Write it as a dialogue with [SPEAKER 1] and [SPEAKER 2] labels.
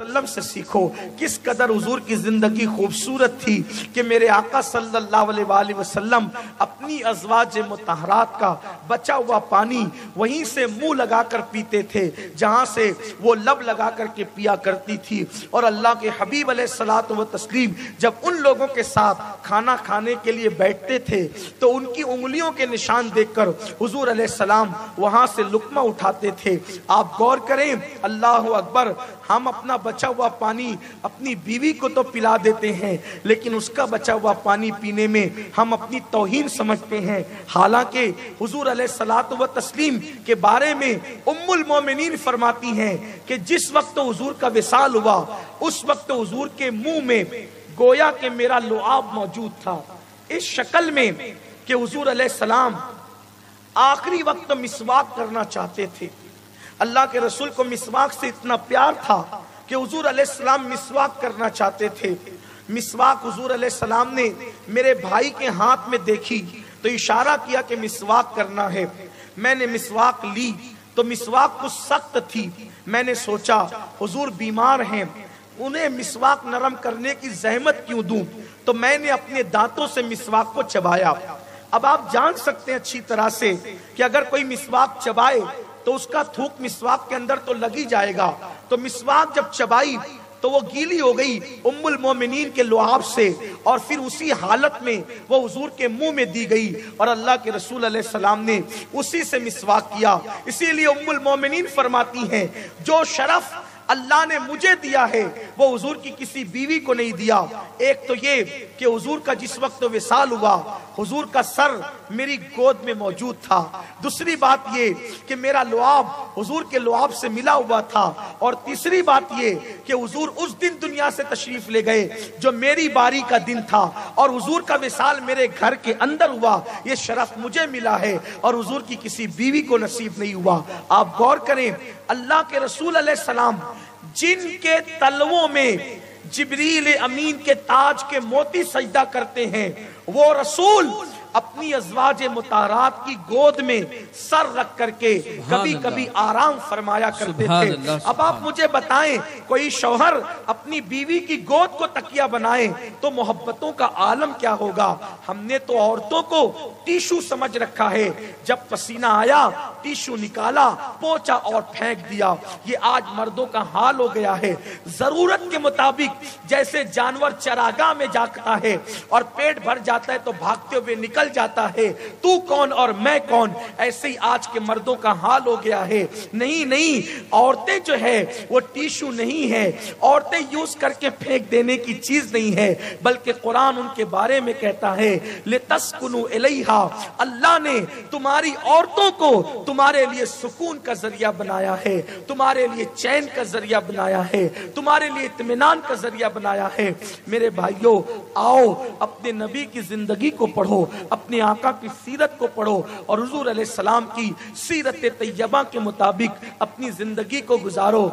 [SPEAKER 1] وسلم سے سیکھو کس قدر حضور کی زندگی خوبصورت تھی کہ میرے آقا صلی اللہ علیہ وآلہ وسلم اپنی ازواج متحرات کا بچا ہوا پانی وہیں سے منہ لگا کر پیتے تھے، جہاں سے وہ لب لگا کر کے پیا کرتی تھی۔ اور اللہ کے حبیب علیہ السلام و تسلیم جب ان لوگوں کے ساتھ کھانا کھانے کے لیے بیٹھتے تھے، تو ان کی انگلیوں کے نشان دیکھ کر حضور علیہ السلام وہاں سے لکمہ اٹھاتے تھے۔ آپ غور کریں، اللہ اکبر ہم اپنا بچا ہوا پانی اپنی بیوی کو تو پلا دیتے ہیں، لیکن اس کا بچا ہوا پانی پینے میں ہم اپنی توہین سمجھتے ہیں۔ حالانکہ حضور علیہ السلام و تسلیم کے بارے میں ام المومنین فرماتی ہیں کہ جس وقت حضور کا وصال ہوا، اس وقت حضور کے منہ میں گویا کہ میرا لعاب موجود تھا۔ اس شکل میں کہ حضور علیہ السلام آخری وقت مسواک کرنا چاہتے تھے۔ اللہ کے رسول کو مسواک سے اتنا پیار تھا کہ حضور علیہ السلام مسواک کرنا چاہتے تھے۔ مسواک حضور علیہ السلام نے میرے بھائی کے ہاتھ میں دیکھی تو اشارہ کیا کہ مسواک کرنا ہے۔ میں نے مسواک لی تو مسواک کچھ سخت تھی۔ میں نے سوچا، حضور بیمار ہیں، انہیں مسواک نرم کرنے کی زحمت کیوں دوں؟ تو میں نے اپنے دانتوں سے مسواک کو چبایا۔ اب آپ جان سکتے ہیں اچھی طرح سے کہ اگر کوئی مسواک چبائے تو اس کا تھوک مسواک کے اندر تو لگی جائے گا۔ تو مسواک جب چبائی تو وہ گیلی ہو گئی ام المومنین کے لعاب سے اور پھر اسی حالت میں وہ حضور کے منہ میں دی گئی اور اللہ کے رسول علیہ السلام نے اسی سے مسواک کیا۔ اسی لیے ام المومنین فرماتی ہیں، جو شرف اللہ نے مجھے دیا ہے، وہ حضور کی کسی بیوی کو نہیں دیا۔ ایک تو یہ کہ حضور کا جس وقت وصال ہوا، حضور کا سر میری گود میں موجود تھا۔ دوسری بات یہ کہ میرا لعاب حضور کے لعاب سے ملا ہوا تھا۔ اور تیسری بات یہ کہ حضور اس دن دنیا سے تشریف لے گئے جو میری باری کا دن تھا اور حضور کا وصال میرے گھر کے اندر ہوا، یہ شرف مجھے ملا ہے اور حضور کی کسی بیوی کو نصیب نہیں ہوا۔ آپ غور کریں، اللہ کے رسول علیہ السلام جن کے تلووں میں جبریل امین کے تاج کے موتی سجدہ کرتے ہیں، وہ رسول اپنی ازواج متارات کی گود میں سر رکھ کر کے کبھی کبھی آرام فرمایا کرتے تھے۔ اب آپ مجھے بتائیں کوئی شوہر اپنی بیوی کی گود کو تکیہ بنائے تو محبتوں کا عالم کیا ہوگا؟ ہم نے تو عورتوں کو ٹیشو سمجھ رکھا ہے۔ جب پسینہ آیا ٹیشو نکالا پوچا اور پھینک دیا۔ یہ آج مردوں کا حال ہو گیا ہے۔ ضرورت کے مطابق جیسے جانور چراگاہ میں جاتا ہے اور پیٹ بھر جاتا ہے تو بھاگتے ہوئے نکل نکل جاتا ہے۔ تو کون اور میں کون؟ ایسے ہی آج کے مردوں کا حال ہو گیا ہے۔ نہیں نہیں، عورتیں جو ہے، وہ ٹیشو نہیں ہے۔ عورتیں یوز کر کے پھینک دینے کی چیز نہیں ہے، بلکہ قرآن ان کے بارے میں کہتا ہے۔ لِتَسْكُنُوا إِلَيْهَا۔ اللہ نے تمہاری عورتوں کو تمہارے لیے سکون کا ذریعہ بنایا ہے، تمہارے لیے چین کا ذریعہ بنایا ہے، تمہارے لیے اطمینان کا ذریعہ بنایا ہے۔ میرے بھائیوں آؤ اپنے نبی کی زندگی کو پڑھو۔ اپنے آقا کی سیرت کو پڑھو اور حضور علیہ السلام کی سیرت طیبہ کے مطابق اپنی زندگی کو گزارو۔